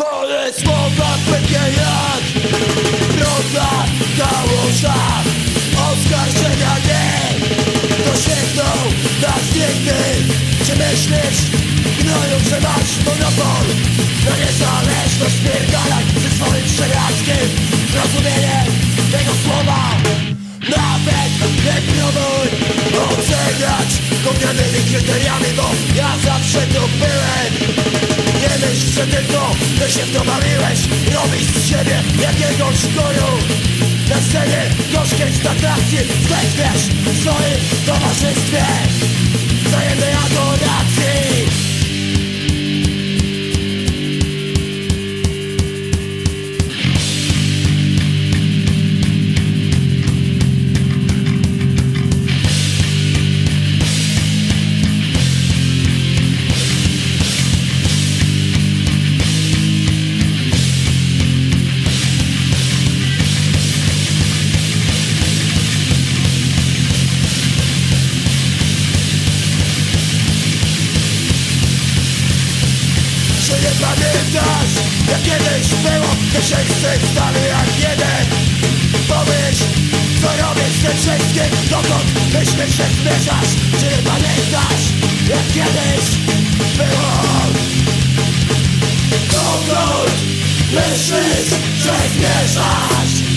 Twoje słowa pękie jak Broda kałuża Oskarżenia nie. Dosięgną nas nigdy Czy myślisz, gnoją, że masz monopol? Na niezależność pierdalaj ze swoim strzeliackim Zrozumieniem tego słowa. Nawet nie próbuj oceniać Gównianymi kryteriami, bo ja zawsze tu byłem Że tylko ty się w Robisz z siebie jakiegoś guru Na scenie gorzkiej stagnacji Zdechniesz w swoim towarzystwie wszyscy stali jak jeden. Pomyśl, co robisz z tym wszystkim Dokąd myślisz, że zmierzasz Czy pamiętasz, jak kiedyś było? Dokąd myślisz, że zmierzasz